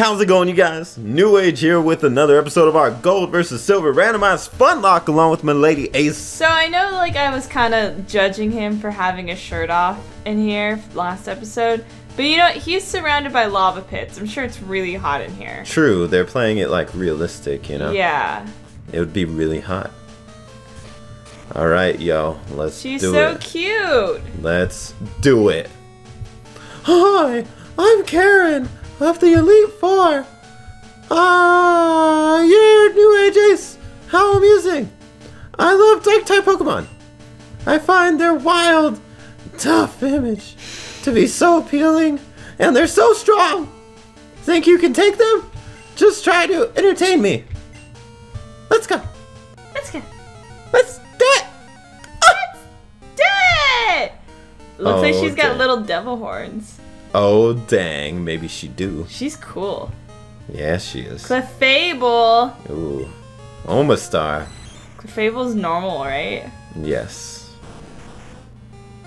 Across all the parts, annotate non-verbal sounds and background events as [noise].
How's it going, you guys? New Age here with another episode of our Gold versus Silver randomized Funlocke along with my lady Ace. So I know, like, I was kind of judging him for having a shirt off in here last episode, but you know, what? he's surrounded by lava pits. I'm sure it's really hot in here. True, they're playing it like realistic, you know? Yeah. It would be really hot. Alright, yo, let's She's do so it. cute. Let's do it. Hi, I'm Karen of the Elite Four. Ah, you're New Age Ace. How amusing. I love Dark type Pokemon. I find their wild, tough image to be so appealing, and they're so strong. Think you can take them? Just try to entertain me. Let's go. Let's go. Let's do it. Do it! Looks like Oh, she's got little devil horns. Oh, dang. Maybe she do. She's cool. Yeah, she is. Clefable. Ooh. Omastar. Clefable's normal, right? Yes.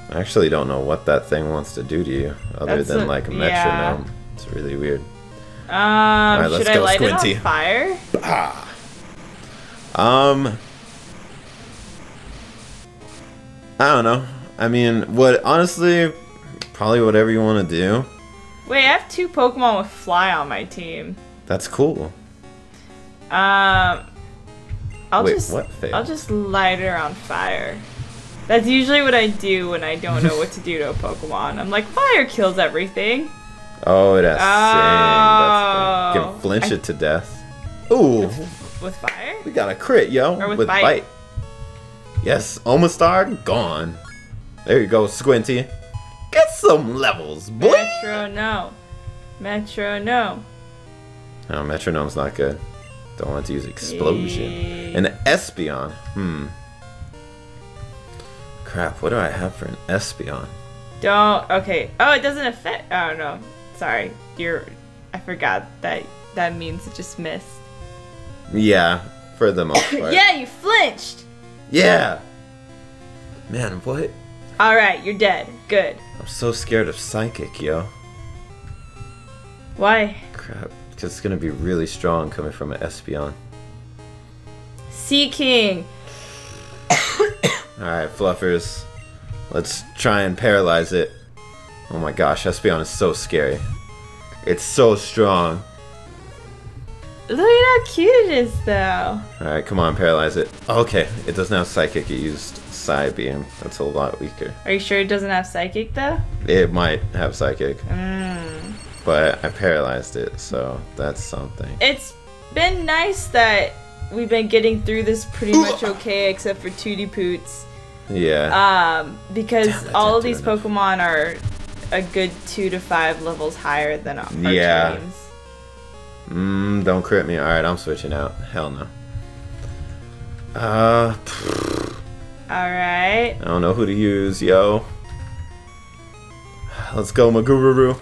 I actually don't know what that thing wants to do to you, other That's than a- like a yeah. metronome. It's really weird. Um, let's should I go, light Squinty. it on fire? Um. I don't know. I mean, what honestly, probably whatever you want to do. Wait, I have two Pokemon with fly on my team. That's cool. Um, I'll Wait, just what? I'll just light her on fire. That's usually what I do when I don't know what to do to a Pokemon. I'm like, fire kills everything. Oh, it has Oh. That's can flinch I- it to death. Ooh, With fire? we got a crit, yo. Or with bite. bite. Yes, Omastar gone. There you go, Squinty. Get some levels, boy. Metro, no. Metro, no. No, metronome's not good. Don't want to use explosion. Eh. An Espeon. Hmm. Crap, what do I have for an Espeon? Don't. Okay. Oh, it doesn't affect. Oh no. Sorry. You're. I forgot that that means it just missed. Yeah, for the most [coughs] part. Yeah, you flinched. Yeah. Man, what? All right, you're dead. Good. I'm so scared of Psychic, yo. Why? Crap. Because it's gonna be really strong coming from an Espeon. Seaking. Alright, Fluffers. Let's try and paralyze it. Oh my gosh, Espeon is so scary. It's so strong. Look at how cute it is, though. Alright, come on, paralyze it. Okay, it doesn't have Psychic, it used Psybeam. That's a lot weaker. Are you sure it doesn't have Psychic, though? It might have Psychic, Mm. but I paralyzed it, so that's something. It's been nice that we've been getting through this pretty much okay, except for Tootie Poots. Yeah. Um, because Damn, all of these. Pokemon are a good two to five levels higher than our Yeah. teams. Mmm, don't crit me. Alright, I'm switching out. Hell no. Uh, Alright. I don't know who to use, yo. Let's go, Magururu.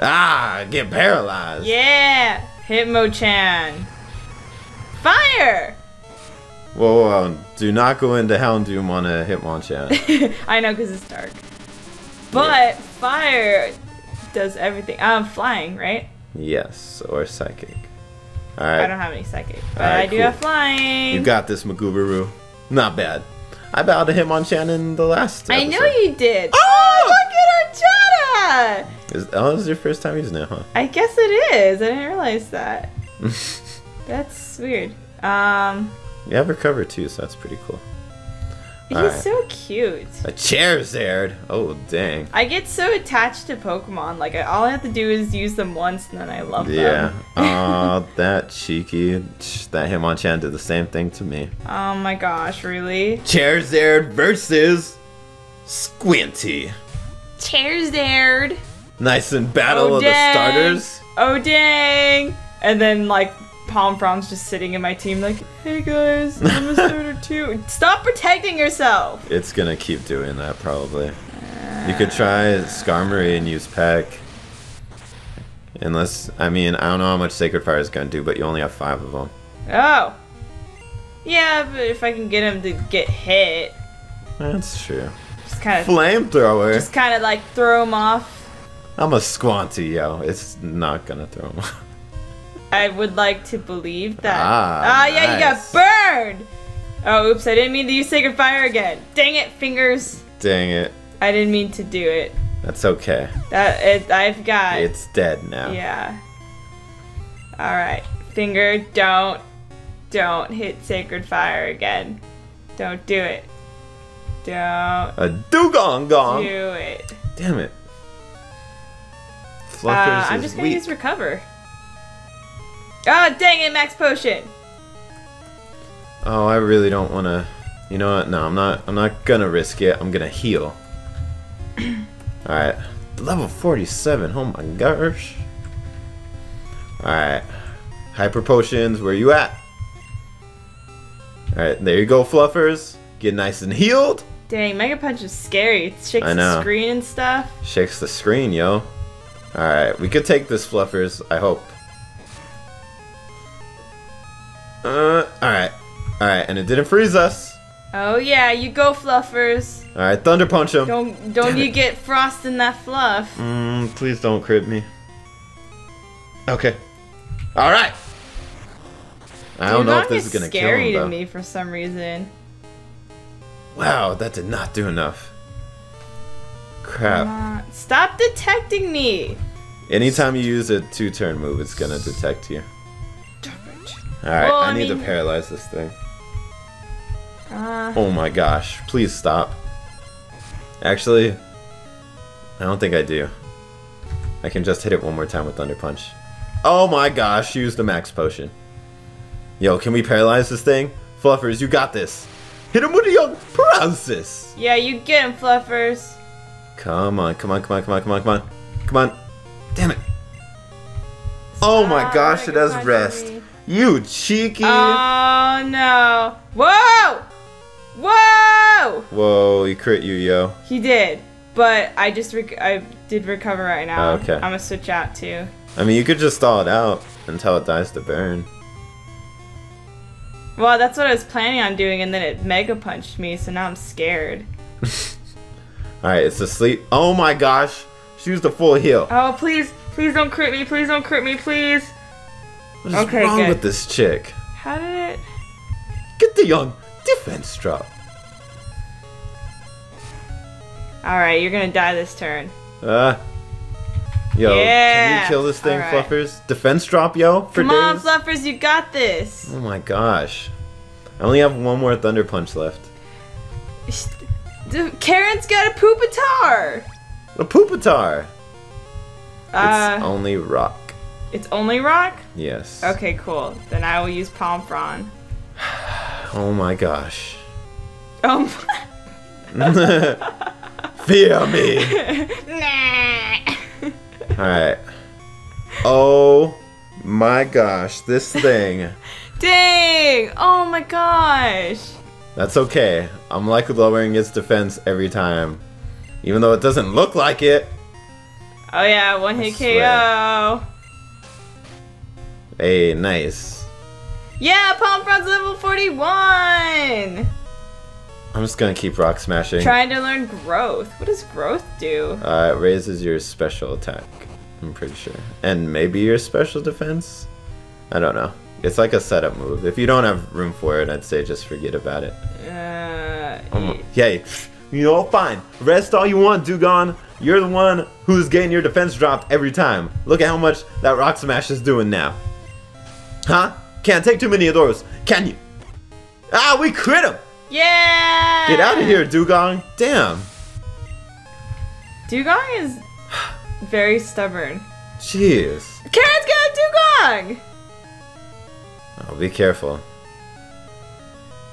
Ah, get paralyzed. Yeah! Hitmonchan. Fire! Whoa, whoa, whoa, do not go into Houndoom on a Hitmonchan. [laughs] I know because it's dark. But fire does everything. I'm flying, right? yes, or Psychic. All right. I don't have any psychic, but Alright, I do cool. have flying. you got this, Magururu. Not bad. I bowed to Hitmonchan Shannon the last I know you did. Oh, look at Archana! Is, oh, this is your first time using it, huh? I guess it is. I didn't realize that. [laughs] That's weird. Um, You have recover too, so that's pretty cool. He's Alright. so cute. A Charizard. Oh, dang. I get so attached to Pokemon. Like, I, all I have to do is use them once, and then I love Yeah. them. [laughs] Aw, that cheeky. That Hitmonchan did the same thing to me. Oh my gosh, really? Charizard versus Squinty. Charizard. Nice and battle Oh, of the starters. Oh dang! And then like Palm Frond's just sitting in my team, like, hey guys, I'm a [laughs] starter too. Stop protecting yourself. It's gonna keep doing that probably. You could try Skarmory and use Peck. Unless, I mean, I don't know how much Sacred Fire is gonna do, but you only have five of them. Oh. Yeah, but if I can get him to get hit, That's true. just kind of, Flamethrower. just kind of like throw him off. I'm a squanty, yo. It's not gonna throw him. I would like to believe that. Ah, yeah, you got burned. Oh, oops! I didn't mean to use Sacred Fire again. Dang it, fingers! Dang it. I didn't mean to do it. That's okay. That it, I've got. It's dead now. Yeah. All right, finger, don't, don't hit Sacred Fire again. Don't do it. Don't A Dewgong gong. Gong. Do it. Damn it. Fluffers Uh, Fluffers I'm is just gonna weak. use recover. Oh dang it, max potion. Oh, I really don't want to. You know what? No, I'm not. I'm not gonna risk it. I'm gonna heal. [clears throat] All right, level 47. Oh my gosh. All right, hyper potions. Where you at? All right, there you go, Fluffers. Get nice and healed. Dang, Mega Punch is scary. It shakes the screen and stuff. Shakes the screen, yo. All right, we could take this, Fluffers. I hope. Uh, all right, all right, and it didn't freeze us. Oh yeah, you go fluffers. All right, Thunder Punch him. Don't don't Damn you it. get frost in that fluff. Mm, please don't crit me. Okay. All right. I don't know if this is gonna kill scary him to though. me for some reason. Wow, that did not do enough. Crap. Stop detecting me. Anytime you use a two-turn move, it's gonna detect you. All right, Well, I, I need to paralyze this thing. Uh, Oh my gosh! Please stop. Actually, I don't think I do. I can just hit it one more time with Thunder Punch. Oh my gosh! Use the max potion. Yo, can we paralyze this thing? Fluffers, you got this. Hit him with a young paralysis. yeah, you get him, fluffers. Come on, come on, come on, come on, come on, come on, come on. Damn it! Oh my gosh! It has rest. You cheeky. Oh no! Whoa! Whoa! Whoa! He crit you, yo. He did, but I just rec- I did recover right now. Oh, okay. I'm gonna switch out too. I mean, you could just stall it out until it dies to burn. Well, that's what I was planning on doing, and then it mega punched me, so now I'm scared. [laughs] Alright, it's asleep. Oh my gosh. She used a full heal. Oh please, please don't crit me! Please don't crit me! Please. What is okay, wrong good. with this chick? How did it? Get the young defense drop. All right, you're gonna die this turn. Uh. Yo, can you kill this thing, Alright. Fluffers? Defense drop, yo, for Come on, days? Fluffers, you got this. oh my gosh. I only have one more Thunder Punch left. Karen's got a Pupitar. A Pupitar! Uh, it's only rock. It's only rock. Yes. Okay, cool. Then I will use palm frond. [sighs] Oh my gosh. Um. [laughs] Fear me! [laughs] nah. Alright. Oh my gosh, this thing. [laughs] Dang! Oh my gosh! That's okay. I'm like lowering its defense every time. Even though it doesn't look like it. Oh yeah, one hit. KO. Hey, nice. Yeah, palm frond's level 41. I'm just gonna keep rock smashing. Trying to learn growth. What does growth do? Uh, it raises your special attack. I'm pretty sure. And maybe your special defense? I don't know. It's like a setup move. If you don't have room for it, I'd say just forget about it. Uh, Um, Yay. You know, fine. Rest all you want, Dewgong. You're the one who's getting your defense dropped every time. Look at how much that Rock Smash is doing now. Huh? Can't take too many of those, can you? Ah, we crit him! yeah! Get out of here, Dewgong. Damn. Dewgong is very stubborn. Jeez. Karen's got a Dewgong! Oh, be careful.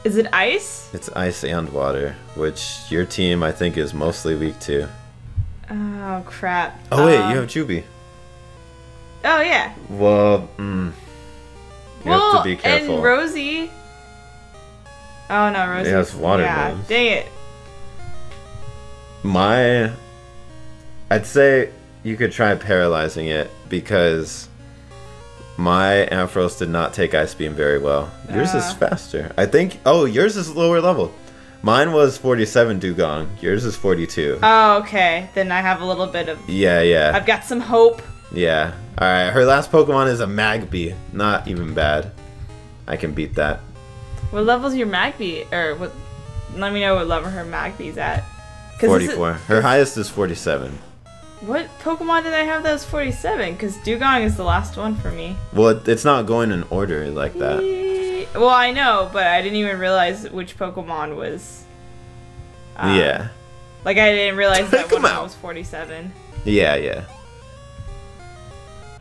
Is it ice? It's ice and water, which your team, I think, is mostly weak to. Oh crap. Oh, wait, Um, you have Juby. Oh yeah. Well, mm, you well, have to be careful. and Rosie. Oh no, Rosie. It has water Yeah, moves. dang it. My. I'd say you could try paralyzing it because my Ampharos did not take Ice Beam very well. Yours is Ah. faster. I think. Oh, yours is lower level. Mine was 47 Dewgong. Yours is 42. Oh, okay. Then I have a little bit of. yeah, yeah. I've got some hope. Yeah. Alright, her last Pokemon is a Magby. Not even bad. I can beat that. What level's your Magby? Or what? Let me know what level her Magby's at. this is- 44. Her highest is 47. What Pokemon did I have that was 47? Because Dewgong is the last one for me. Well, it's not going in order like that. Well, I know, but I didn't even realize which Pokemon was. uh, yeah. Like I didn't realize that Take one 'em of them out. was 47. Yeah, yeah.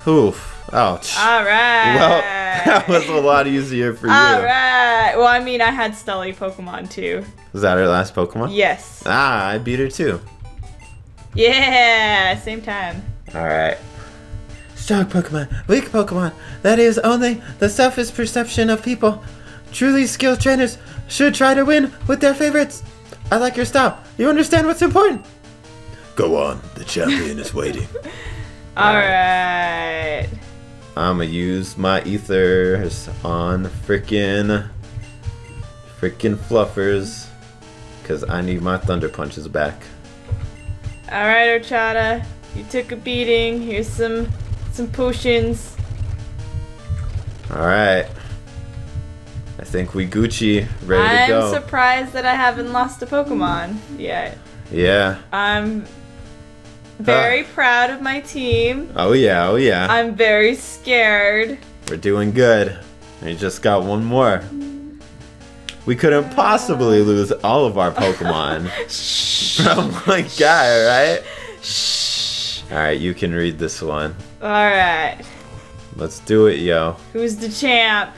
Oof. Ouch. All right. well, [laughs] that was a lot easier for you. All right. Well, I mean, I had Stelly Pokemon too. Was that her last Pokemon? Yes. Ah, I beat her too. Yeah. Same time. Alright. Strong Pokemon, weak Pokemon. That is only the selfish perception of people. Truly skilled trainers should try to win with their favorites. I like your style. You understand what's important. Go on, the champion is waiting. [laughs] All right. I'ma use my ethers on frickin' frickin' fluffers. Cause I need my thunder punches back. All right, Ochada. You took a beating. Here's some some potions. Alright. I think we Gucci ready I'm to go. surprised that I haven't lost a Pokemon yet. yeah. I'm very proud of my team. Oh yeah, oh yeah. I'm very scared. We're doing good. We just got one more. We couldn't possibly lose all of our Pokemon from one guy, right? Shh. Alright, you can read this one. All right. Let's do it, yo. Who's the champ?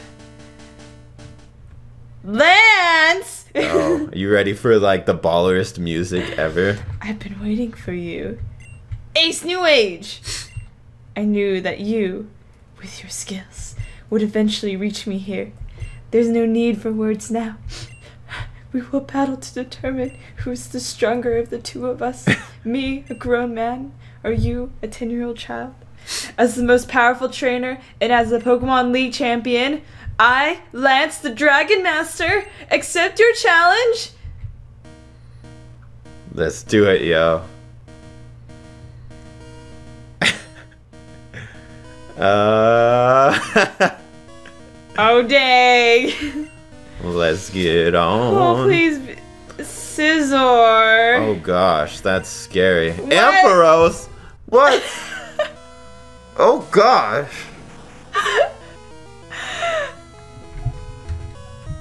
Lance! Oh, are [laughs] you ready for like the ballerest music ever? I've been waiting for you. Ace New Age! I knew that you, with your skills, would eventually reach me here. There's no need for words now. We will battle to determine who's the stronger of the two of us. [laughs] me, a grown man, or you, a 10 year old child. As the most powerful trainer and as the Pokemon League champion, I, Lance the Dragon Master, accept your challenge. Let's do it, yo. Uh [laughs] Oh, dang. Let's get on. Oh, please. Scizor. Oh gosh, that's scary. What? Ampharos? What? [laughs] oh gosh.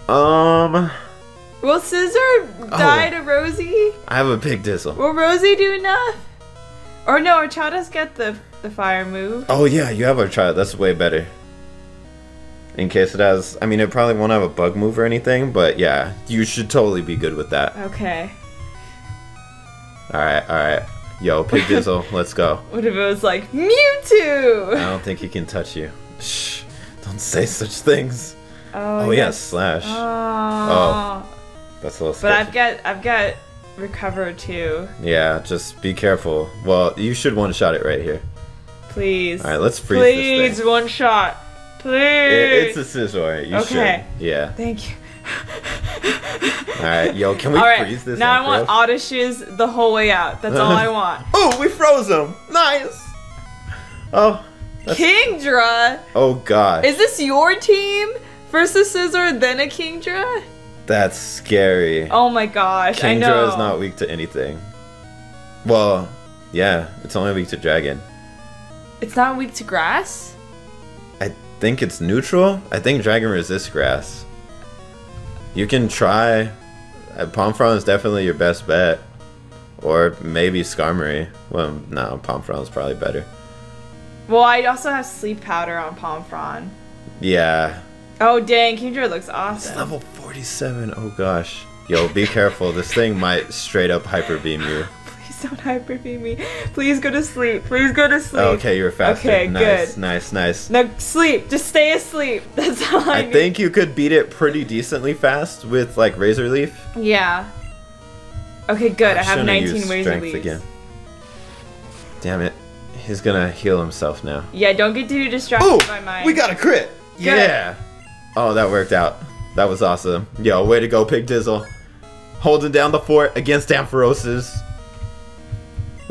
Um, Will Scizor die to Rosie? I have a big dizzle. Will Rosie do enough? Or no, Orchada's got the the fire move. Oh yeah, you have a child. That's way better. In case it has, I mean, it probably won't have a bug move or anything, but yeah, you should totally be good with that. Okay. All right, all right. Yo, Pig Dizzle, [laughs] let's go. What if it was like Mewtwo? I don't think he can touch you. Shh, don't say such things. Oh, Oh, yeah, slash. Oh. That's a little But. I've got I've got recover too. Yeah, just be careful. Well, you should one shot it right here. Please. All right, let's freeze Please, this one shot. Please. It- it's a Scizor. You Okay. should. Yeah. Thank you. All right, yo, can we all right. freeze this? now I want? Odysseus the whole way out. That's all I want. [laughs] Oh, we froze him. Nice. Oh. That's- Kingdra. Oh God. Is this your team versus Scizor, then a Kingdra? That's scary. Oh my gosh, I know. Kingdra is not weak to anything. Well, yeah, it's only weak to dragon. It's not weak to grass? I think it's neutral. I think dragon resists grass. You can try. Uh, Pomfron is definitely your best bet. Or maybe Skarmory. Well, no, Pomfron's probably better. Well, I also have sleep powder on Pomfron. Yeah. Oh dang, Kingdra looks awesome. It's awesome. level 47. Oh gosh. Yo, be careful. This thing might straight up hyper beam you. Don't hyper beam me. Please go to sleep. Please go to sleep. Okay, you're faster. Okay, nice, good. nice, nice. No, sleep. Just stay asleep. [laughs] That's all I, I need. think you could beat it pretty decently fast with like Razor Leaf. Yeah. Okay, good. I, have shouldn't 19 used ways strength leaves. again. Damn it. He's gonna heal himself now. Yeah, don't get too distracted Oh, by mine. we got a crit. Yeah. Oh, that worked out. That was awesome. Yo, way to go, Pig Dizzle. holding down the fort against Ampharosis.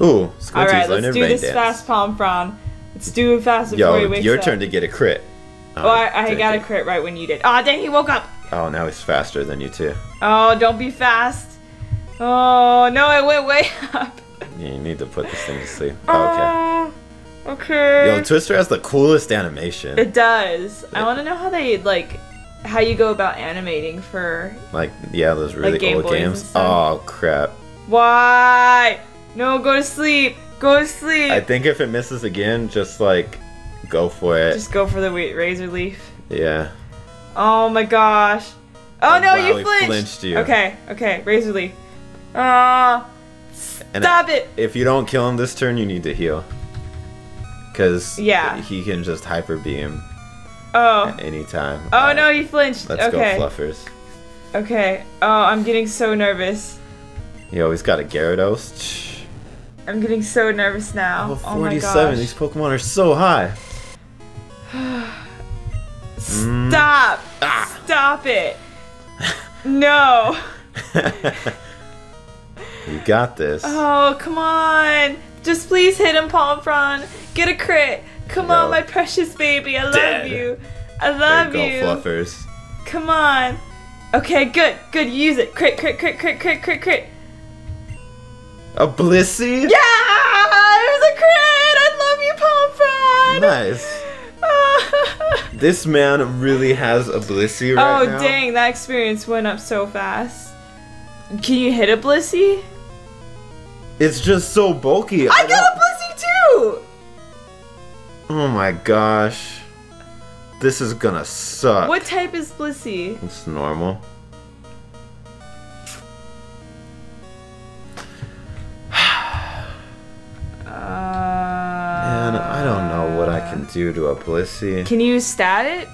Ooh, All right, let's do this dance. fast, Palmfron. Let's do it fast before he Yo, wakes your up. turn to get a crit. Oh, I, I take got a crit right when you did. Oh, dang, he woke up. Oh, now he's faster than you too. Oh, don't be fast. Oh, no, it went way [laughs] up. You need to put this thing to sleep. Oh, Oh, okay. okay. Yo, Twister has the coolest animation. it does. I want to know how they, like, how you go about animating for... like, yeah, those really Game old Boys games. Oh crap! Why? No, go to sleep. Go to sleep. I think if it misses again, just like go for it. Just go for the razor leaf. Yeah. Oh my gosh. Oh, Oh, no, wow, you he flinched. flinched you. Okay, okay, razor leaf. Ah, And stop it. If you don't kill him this turn, you need to heal. Cause Yeah. he can just hyper beam Oh. at any time. Oh Alright, no, he flinched. Let's okay. go, Fluffers. Okay. Oh, I'm getting so nervous. Yo, he's got a Gyarados. I'm getting so nervous now. Level oh my 47. gosh. These Pokemon are so high. [sighs] Mm. Stop. Ah. Stop it. [laughs] no. you got this. Oh, come on. Just please hit him, Palmfron. Get a crit. Come No. on, my precious baby. I love you. I there love you go, you. Fluffers. Come on. Okay, good. Good. Use it. Crit, crit, crit, crit, crit, crit, crit. A Blissey? Yeah! It was a crit! I love you, Palmfron! Nice. [laughs] This man really has a Blissey oh, right now. dang. That experience went up so fast. Can you hit a Blissey? It's just so bulky. I don't- got a Blissey too! Oh my gosh. This is gonna suck. What type is Blissey? It's normal. Man, I don't know what I can do to a Blissey. Can you stat it?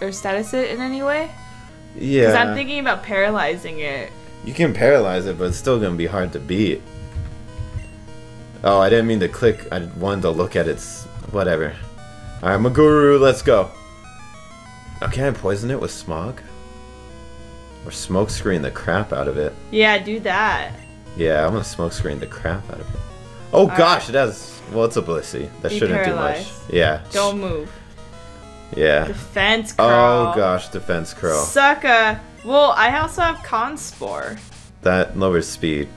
Or status it in any way? Yeah. Because I'm thinking about paralyzing it. You can paralyze it, but it's still gonna be hard to beat. Oh, I didn't mean to click. I wanted to look at its. Whatever. Alright, Maguru, let's go. Oh, can I poison it with smog? Or smoke screen the crap out of it? Yeah, do that. Yeah, I'm gonna smoke screen the crap out of it. Oh gosh, it has. Well, it's a Blissey. That Be shouldn't do much. Yeah. Don't move. Yeah. Defense curl. Oh gosh, defense curl. Sucka. Well, I also have Cotton Spore. That lowers speed.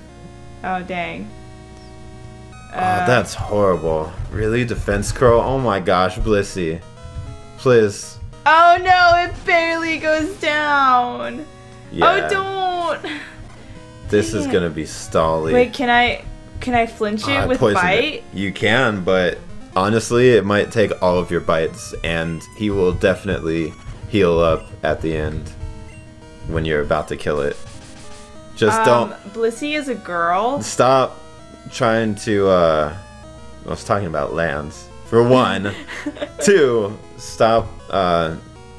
Oh, dang. oh, Uh, that's horrible. Really? Defense curl? Oh my gosh, Blissey. Please. Oh no, it barely goes down. Yeah. Oh, don't. This is Dang it. gonna be stally. Wait, can I can I flinch it I with bite? it. You can, but honestly, it might take all of your bites, and he will definitely heal up at the end when you're about to kill it. Just um, don't Blissey is a girl. stop trying to. uh I was talking about Lance. For one, [laughs] two, stop. uh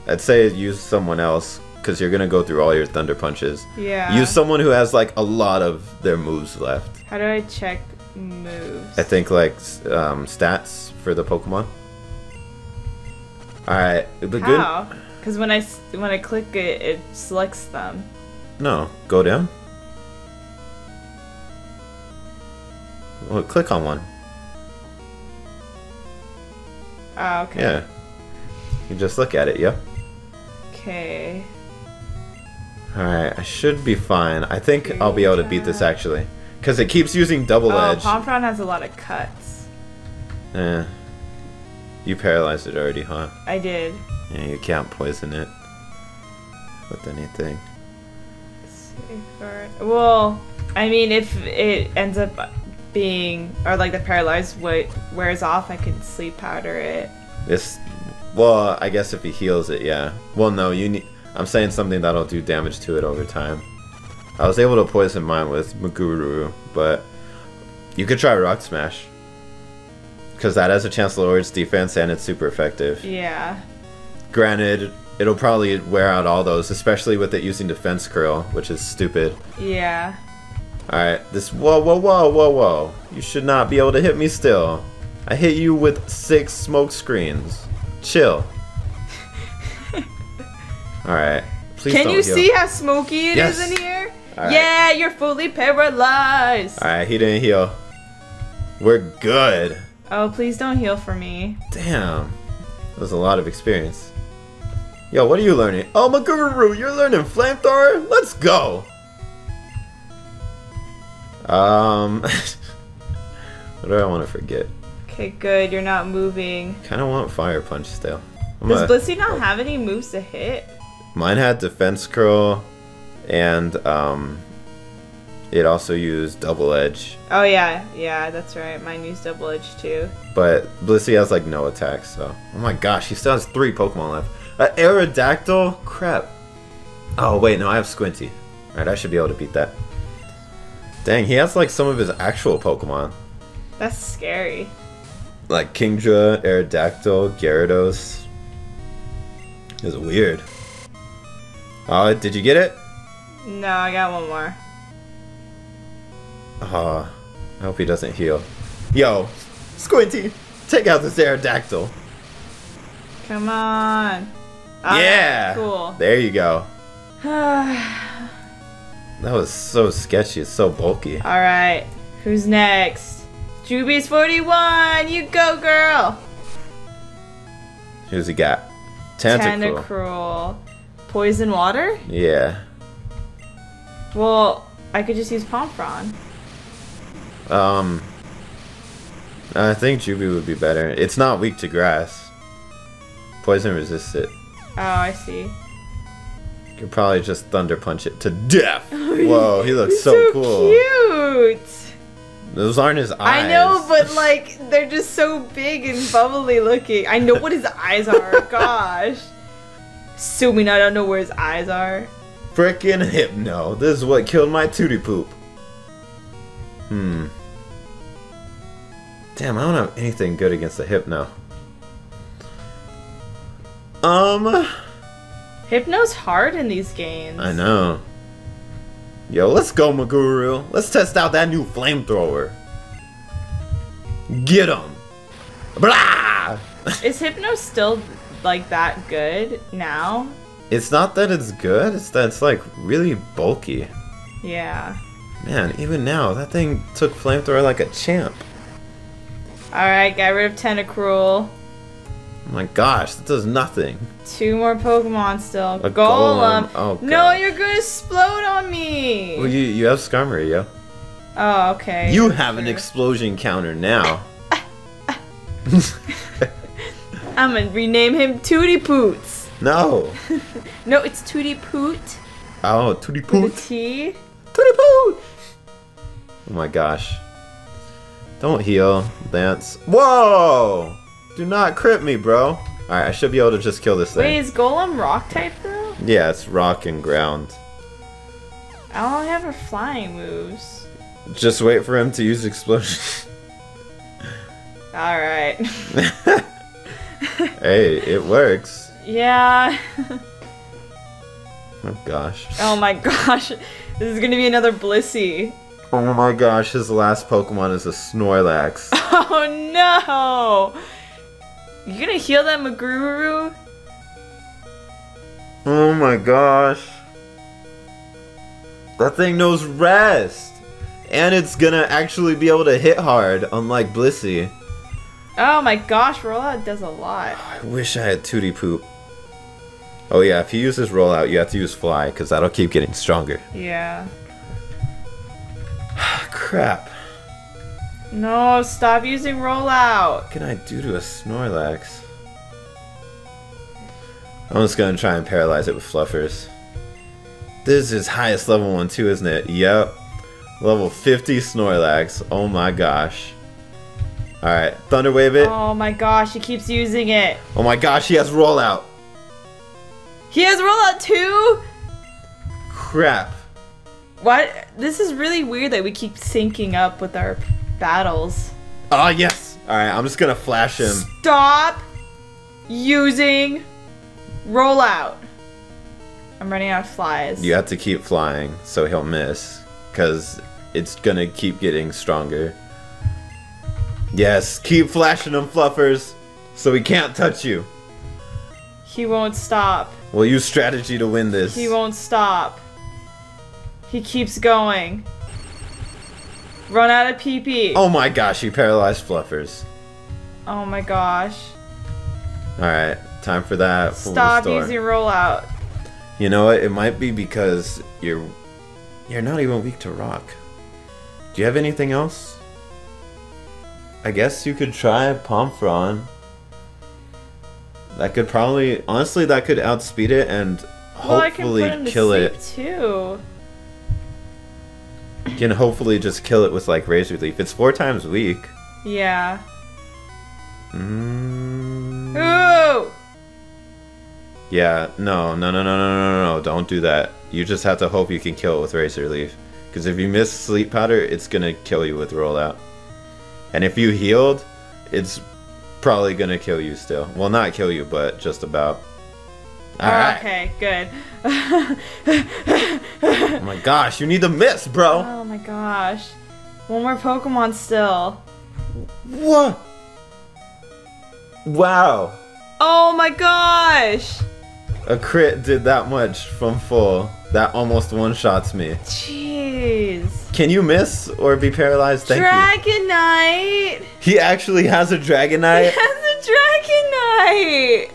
I'd say use someone else because you're gonna go through all your thunder punches. Yeah. Use someone who has like a lot of their moves left. How do I check moves? I think like um, stats for the Pokemon. All right, the good. How? Because when I when I click it, it selects them. No, go down. Well, click on one. Oh, okay. Yeah. You just look at it. yeah. Okay. All right, I should be fine. I think I'll be able to beat this actually, because it keeps using double Oh, edge. Pomfron has a lot of cuts. Eh. You paralyzed it already, huh? I did. Yeah, you can't poison it with anything. Well, I mean, if it ends up being or like the paralyzed wa- wears off, I could sleep powder it. This, well, I guess if he heals it, yeah. Well, no, you need. I'm saying something that'll do damage to it over time. I was able to poison mine with Maguru, but you could try Rock Smash. Because that has a chance to lower its defense and it's super effective. Yeah. Granted, it'll probably wear out all those, especially with it using Defense Curl, which is stupid. Yeah. Alright, this. Whoa, whoa, whoa, whoa, whoa. You should not be able to hit me still. I hit you with six smoke screens. Chill. Alright. Please Can you heal. see how smoky it is Yes. in here? All right. Yeah, you're fully paralyzed. Alright, he didn't heal. We're good. Oh, please don't heal for me. Damn. That was a lot of experience. Yo, what are you learning? Oh, Maguru, you're learning flamethrower? Let's go! Um, [laughs] what do I want to forget? Okay, good. You're not moving. Kind of want fire punch still. I'm Does Blissey not have any moves to hit? Mine had defense curl, and um, it also used double edge. Oh yeah, yeah, that's right. Mine used double edge too. But Blissey has like no attacks, so. Oh my gosh, he still has three Pokemon left. Uh, Aerodactyl? Crap. Oh wait, no, I have Squinty. Alright, I should be able to beat that. Dang, he has like some of his actual Pokemon. That's scary. Like Kingdra, Aerodactyl, Gyarados. It's weird. Oh, did you get it? No, I got one more. Oh, I hope he doesn't heal. Yo, Squinty, take out this Aerodactyl. Come on. Alright, yeah! Cool. There you go. [sighs] That was so sketchy. It's so bulky. All right. Who's next? Juby's 41. You go, girl. Who's he got? Tentacruel. Tentacruel. Poison water? Yeah. Well, I could just use Pomfron. Um. I think Juby would be better. It's not weak to grass. Poison resists it. Oh, I see. You could probably just thunder punch it to death. [laughs] Whoa, he looks He's so, cool. cute. Those aren't his eyes. I know, but [laughs] like they're just so big and bubbly looking. I know what his eyes are. [laughs] Gosh. Assuming I don't know where his eyes are. Frickin' Hypno. This is what killed my Tootie Poop. Hmm. Damn, I don't have anything good against the Hypno. Um, Hypno's hard in these games. I know. Yo, let's go, Maguru. Let's test out that new flamethrower. Get him. Blah! Is Hypno still like that good now? It's not that it's good, it's that it's like really bulky. Yeah. Man, even now, that thing took flamethrower like a champ. Alright, got rid of Tentacruel. Oh my gosh, that does nothing. Two more Pokemon still. A Golem. golem. Oh, no, you're gonna explode on me. Well, you you have Skarmory, yo. oh, okay. You have an explosion counter now. [laughs] [laughs] [laughs] I'm gonna rename him Tootie Poots. no. [laughs] No, it's Tootie Poot Oh, Tootie with Poot. a T. Tootie Poot. Oh my gosh. Don't heal, Lance. Whoa! Do not crit me, bro. Alright, I should be able to just kill this Wait, thing. is Golem rock type though? Yeah, it's rock and ground. I don't have her flying moves. Just wait for him to use explosion. [laughs] Alright. [laughs] [laughs] hey, it works. yeah. [laughs] Oh gosh. oh my gosh. This is gonna be another Blissey. Oh my gosh, his last Pokemon is a Snorlax. [laughs] Oh no! You gonna heal that Maguru? Oh my gosh. That thing knows rest. And it's gonna actually be able to hit hard, unlike Blissey. Oh my gosh, Rollout does a lot. I wish I had Tootie Poop. Oh yeah, if you use this rollout, you have to use Fly, because that'll keep getting stronger. Yeah. [sighs] Crap. No, stop using Rollout. What can I do to a Snorlax? I'm just gonna try and paralyze it with Fluffers. This is highest level one too, isn't it? Yep. Level 50 Snorlax. Oh my gosh. Alright, Thunder Wave it. Oh my gosh, he keeps using it. Oh my gosh, he has rollout. He has Rollout too? Crap. What? This is really weird that we keep syncing up with our battles. Oh yes. Alright, I'm just gonna flash him. Stop using Rollout. I'm running out of flies. You have to keep flying so he'll miss. Because it's gonna keep getting stronger. Yes, keep flashing them fluffers so he can't touch you. He won't stop. We'll use strategy to win this. He won't stop. He keeps going. Run out of PP. Oh my gosh, you paralyzed Fluffers. Oh my gosh. Alright, time for that. full Stop using rollout. You know what? It might be because you're you're not even weak to rock. Do you have anything else? I guess you could try Pomfron. That could probably, honestly, that could outspeed it and well, hopefully kill it too. Can hopefully just kill it with like Razor Leaf. It's four times weak. Yeah. Mm. Ooh. Yeah. No. No. No. No. No. No. No. Don't do that. You just have to hope you can kill it with Razor Leaf. Because if you miss Sleep Powder, it's gonna kill you with Rollout. And if you healed, it's probably gonna kill you still. Well, not kill you, but just about. Oh, Alright. okay, good. Oh my gosh, you need to miss, bro! oh my gosh. One more Pokemon still. What? Wow. Oh my gosh! A crit did that much from full. That almost one shots me. Jeez. Can you miss or be paralyzed? Thank you. Dragonite! He actually has a Dragonite. He has a Dragonite!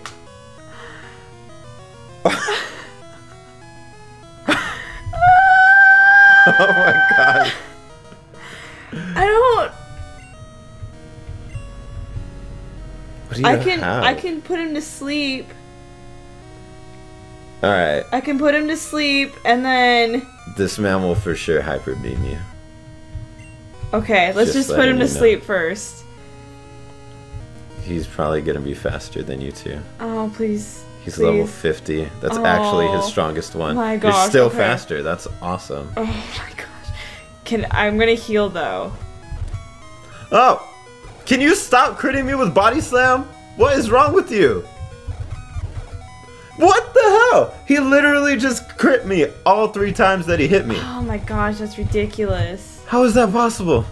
[laughs] oh my god. I don't. What do you I can. have? I can put him to sleep. Alright, I can put him to sleep, and then. this man will for sure hyper beam you. Okay, let's Just just, put him to know. sleep first. He's probably gonna be faster than you two. Oh please. He's please. level 50. That's actually his Oh, strongest one. my You're gosh, still okay. faster. That's awesome. Oh my gosh. Can I'm gonna heal though. Oh! Can you stop critting me with body slam? What is wrong with you? What the hell? He literally just crit me all three times that he hit me. Oh my gosh, that's ridiculous. How is that possible?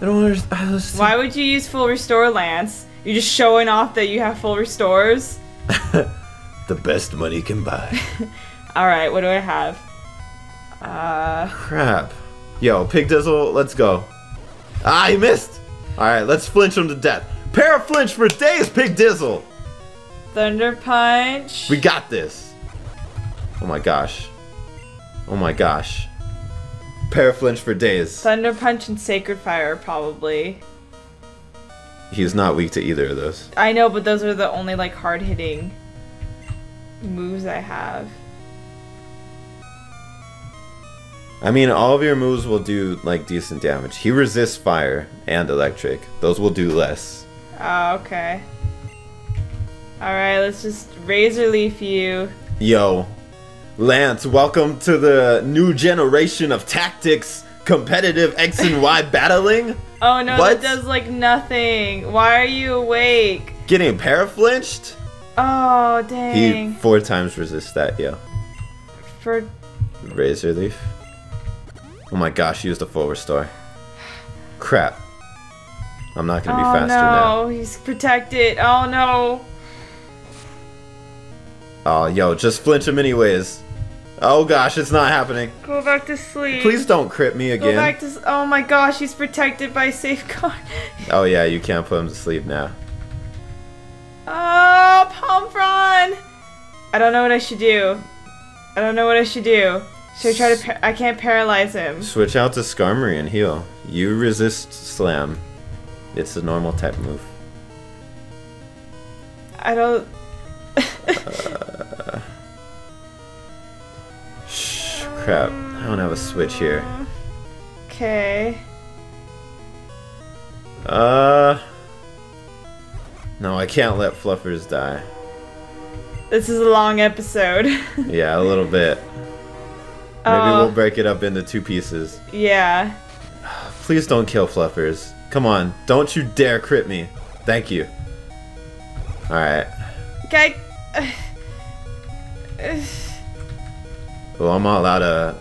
I don't understand. Why would you use full restore, Lance? You're just showing off that you have full restores. [laughs] the best money can buy. [laughs] All right, what do I have? Uh, Crap. Yo, Pig Dizzle, let's go. Ah, he missed. All right, let's flinch him to death. Para flinch for days, Pig Dizzle. Thunder Punch. We got this. Oh my gosh. Oh my gosh. Para flinch for days. Thunder Punch and Sacred Fire, probably. He's not weak to either of those. I know, but those are the only like hard hitting moves I have. I mean, all of your moves will do like decent damage. He resists fire and electric. Those will do less. Oh, okay. Alright, let's just Razor Leaf you. Yo, Lance, welcome to the new generation of tactics, competitive X and Y [laughs] battling. Oh no, What? that does like nothing. Why are you awake? Getting paraflinched? Oh, dang. He four times resists that, yeah. For Razor Leaf. Oh my gosh, he used a full restore. Crap. I'm not gonna be oh faster now. no, he's protected. Oh no. Oh, yo, just flinch him anyways. Oh gosh, it's not happening. Go back to sleep. Please don't crit me again. Go back to. Oh my gosh, he's protected by safeguard. [laughs] Oh yeah, you can't put him to sleep now. Oh, Pomfron! I don't know what I should do. I don't know what I should do. Should I try to? I can't paralyze him. Switch out to Skarmory and heal. You resist Slam. It's a normal type move. I don't. Shh, uh, [laughs] crap. I don't have a switch here. Okay. Uh. No, I can't let Fluffers die. This is a long episode. Yeah, a little bit. Maybe Oh. we'll break it up into two pieces. yeah. Please don't kill Fluffers. Come on, don't you dare crit me. Thank you. Alright. Okay. Well, I'm all out of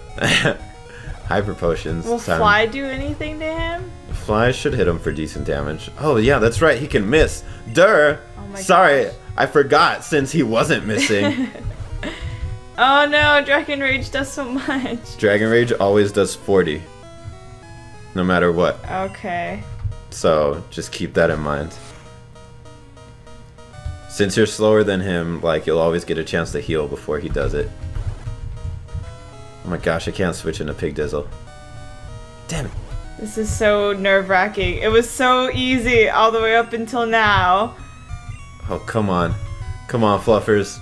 hyper potions. Will Time- Fly do anything to him? Fly should hit him for decent damage. Oh, yeah, that's right. He can miss. Durr. Oh my Sorry, I forgot since he wasn't missing. [laughs] Oh no, Dragon Rage does so much. Dragon Rage always does 40. No matter what. Okay. So just keep that in mind. Since you're slower than him, like you'll always get a chance to heal before he does it. Oh my gosh, I can't switch into Pig Dizzle. Damn it. This is so nerve wracking. It was so easy all the way up until now. Oh, come on. Come on, Fluffers.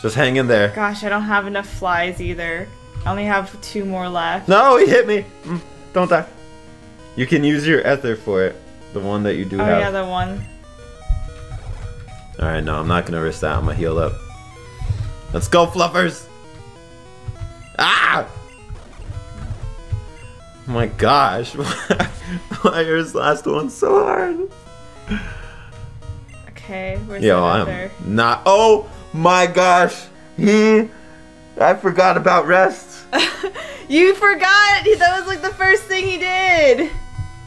Just hang in there. Gosh, I don't have enough flies either. I only have two more left. No, he hit me. Mm, don't die. You can use your ether for it. The one that you do Oh have. yeah, the one. Alright, no, I'm not gonna risk that. I'm gonna heal up. Let's go, Fluffers! Ah! Oh my gosh. [laughs] Why is last one so hard? Okay, where's Yo, the I'm other? not. Oh my gosh! He. I forgot about rest. [laughs] You forgot! That was like the first thing he did!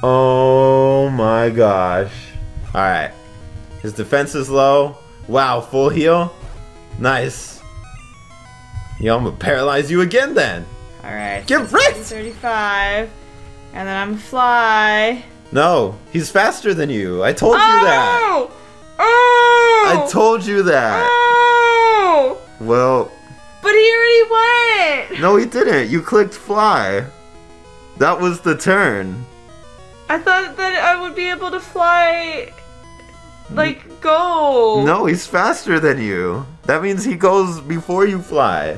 Oh my gosh. Alright. His defense is low. Wow, full heal. Nice. Yo, I'm gonna paralyze you again then. Alright. Get wrecked! 35. And then I'm fly. No, he's faster than you. I told you that. Oh! Oh! I told you that. Oh! Well, But he already went! no, he didn't. You clicked fly. That was the turn. I thought that I would be able to fly. Like, go. No, he's faster than you. That means he goes before you fly.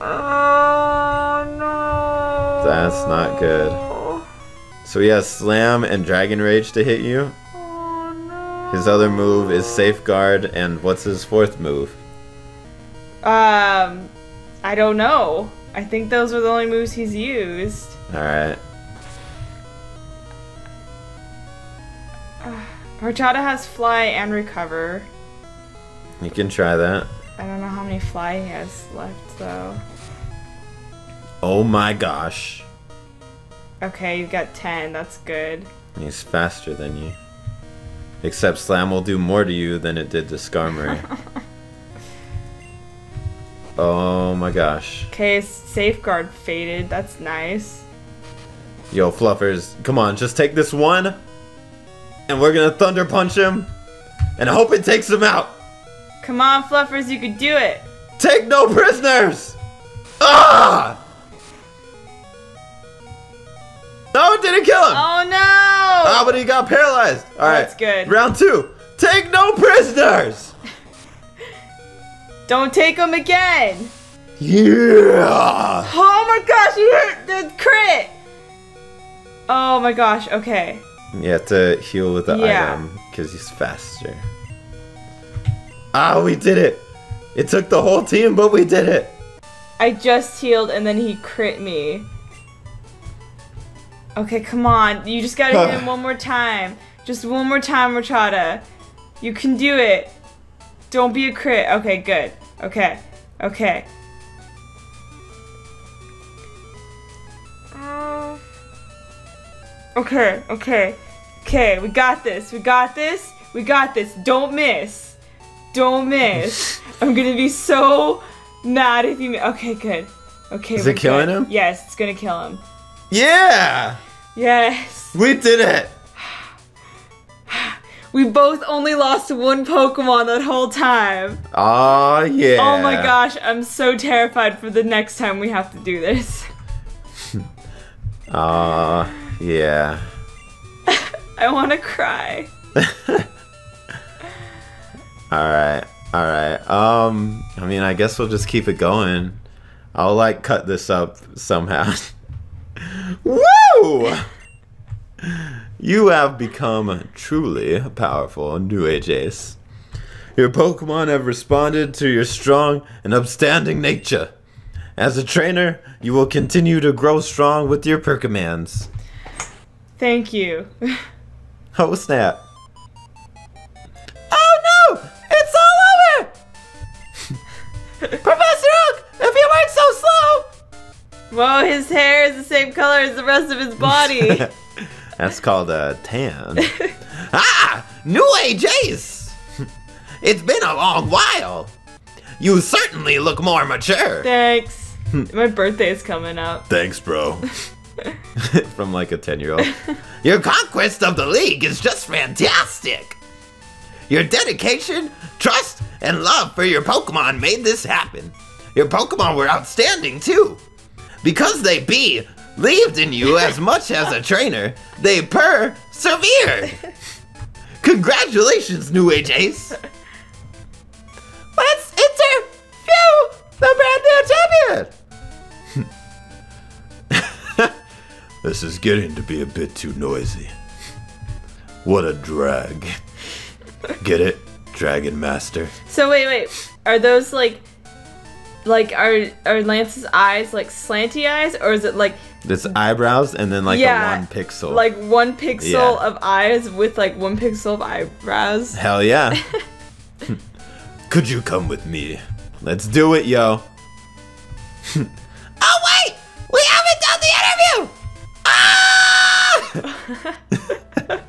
Oh no. That's not good. So he has Slam and Dragon Rage to hit you. Oh no. His other move is Safeguard, and what's his fourth move? Um, I don't know. I think those are the only moves he's used. Alright. Horchata has fly and recover. You can try that. I don't know how many fly he has left though. Oh my gosh. Okay, you've got 10. That's good. He's faster than you. Except Slam will do more to you than it did to Skarmory. [laughs] oh my gosh. Okay, safeguard faded. That's nice. Yo, Fluffers, come on, just take this one. And we're gonna Thunder Punch him. And I hope it takes him out. Come on, Fluffers, you could do it. Take no prisoners! Ah! No, it didn't kill him! Oh no! Ah, but he got paralyzed. All right, That's good. Round two. Take no prisoners. [laughs] Don't take him again. Yeah. Oh my gosh, you hit the crit. Oh my gosh. Okay. You have to heal with the Yeah. item because he's faster. Ah, we did it. It took the whole team, but we did it. I just healed and then he crit me. Okay, come on. You just gotta hit him [sighs] one more time. Just one more time, Rachada. You can do it. Don't be a crit. Okay, good. Okay. Okay. Okay, okay. Okay, we got this. We got this. We got this. Don't miss. Don't miss. [laughs] I'm gonna be so mad if you. Okay, good. Okay. Is it killing good. him? Yes, it's gonna kill him. Yeah, Yes. we did it. [sighs] We both only lost one Pokemon that whole time. Oh yeah. Oh my gosh, I'm so terrified for the next time we have to do this. [laughs] Ah yeah. [laughs] I wanna cry. [laughs] All right, all right. Um, I mean, I guess we'll just keep it going. I'll like cut this up somehow. [laughs] Woo! You have become truly powerful, New Age Ace. Your Pokemon have responded to your strong and upstanding nature. As a trainer, you will continue to grow strong with your Perkamans. Thank you. [laughs] Oh snap! Oh no! It's all over! [laughs] Professor Oak, if you weren't so slow! Well, his hair is the same color as the rest of his body. [laughs] That's called a tan. ah! New Age Ace! It's been a long while. You certainly look more mature. Thanks. My birthday is coming up. Thanks, bro. [laughs] From like a 10 year old. [laughs] Your conquest of the league is just fantastic. Your dedication, trust, and love for your Pokemon made this happen. Your Pokemon were outstanding too. Because they be believed in you as [laughs] much as a trainer, they persevered. Congratulations, New Age Ace. Let's interview the brand new champion. This is getting to be a bit too noisy. What a drag. Get it? Dragon Master. So wait, wait. Are those like like are are Lance's eyes like slanty eyes or is it like this eyebrows and then like Yeah, a one pixel. like one pixel Yeah. of eyes with like one pixel of eyebrows? Hell yeah. [laughs] Could you come with me? Let's do it, yo. [laughs] [laughs]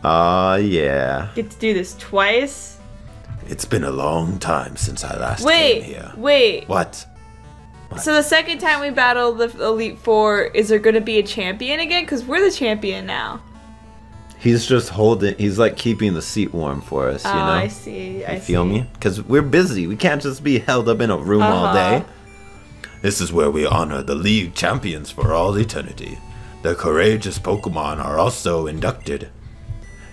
Ah! Aw, yeah. Get to do this twice? It's been a long time since I last Wait, came here. wait. What? So the second time we battle the Elite Four, is there gonna be a champion again? Cause we're the champion now. He's just holding, he's like keeping the seat warm for us, you oh, know? I see. I You feel see. me? Because we're busy. We can't just be held up in a room all Uh-huh. day. This is where we honor the league champions for all eternity. The courageous Pokemon are also inducted.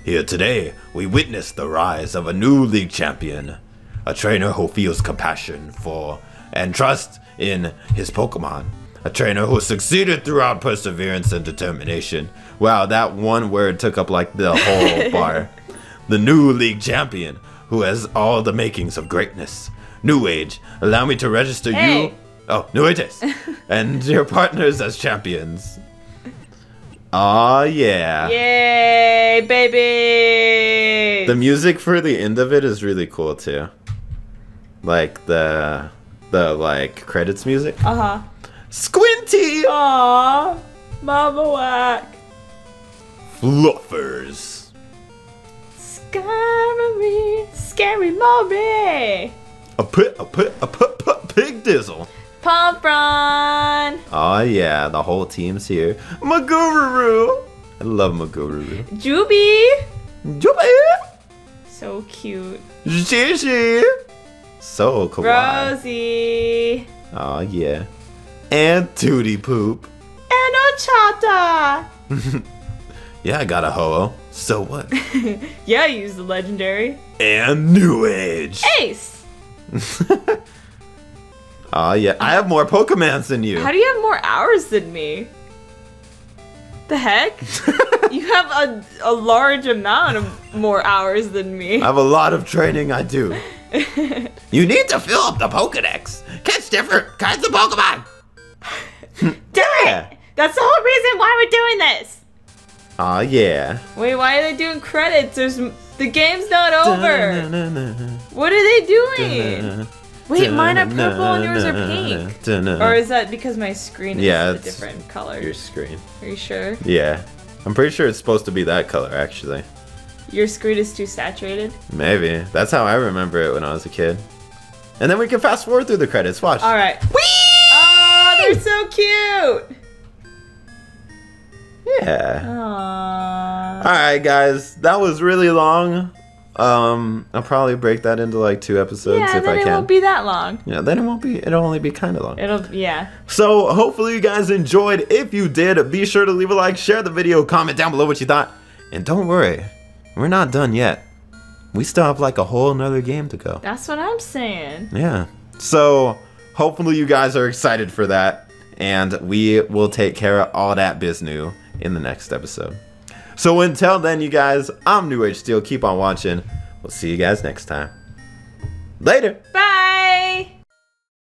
Here today, we witness the rise of a new league champion, a trainer who feels compassion for and trust in his Pokemon. A trainer who succeeded throughout perseverance and determination. Wow, that one word took up like the whole [laughs] bar. The new league champion, who has all the makings of greatness. New Age, allow me to register Hey. you. Oh, Ages. [laughs] and your partners as champions. Aw, yeah. Yay, baby! The music for the end of it is really cool too. Like the the like credits music. uh huh. Squinty Aww, Mama Whack. Fluffers. Scary, scary mommy. A put a put a put put pig dizzle. Pompron. Oh yeah, the whole team's here. Magururu. I love Magururu. Juby. Jubi. So cute. Shishi. So kawaii. Rosie. Aw yeah. And Tootie Poop. And Ochata. [laughs] Yeah, I got a ho So what? [laughs] Yeah, I used the legendary. and New Age. Ace. [laughs] Aw yeah, I have more Pokemons than you. How do you have more hours than me? The heck? [laughs] you have a, a large amount of more hours than me. I have a lot of training I do. [laughs] you need to fill up the Pokedex. Catch different kinds of Pokemon. Do Yeah. it! That's the whole reason why we're doing this! Aw yeah. Wait, why are they doing credits? There's the game's not over. What are they doing? Wait, mine are purple and yours are pink. Or is that because my screen is Yeah, a different color? your screen? Are you sure? Yeah. I'm pretty sure it's supposed to be that color actually. Your screen is too saturated? Maybe. That's how I remember it when I was a kid. And then we can fast forward through the credits. Watch. Alright. Oh, they're so cute! Yeah. Aww. Alright guys, that was really long. Um I'll probably break that into like two episodes Yeah, if then I it can. won't be that long. yeah, then it won't be it'll only be kinda long. It'll, yeah. So hopefully you guys enjoyed. If you did, be sure to leave a like, share the video, comment down below what you thought. And don't worry, we're not done yet. We still have like a whole nother game to go. That's what I'm saying. Yeah. So hopefully you guys are excited for that. And we will take care of all that biznew in the next episode. So until then, you guys, I'm New Age Steel. Keep on watching. We'll see you guys next time. Later. Bye.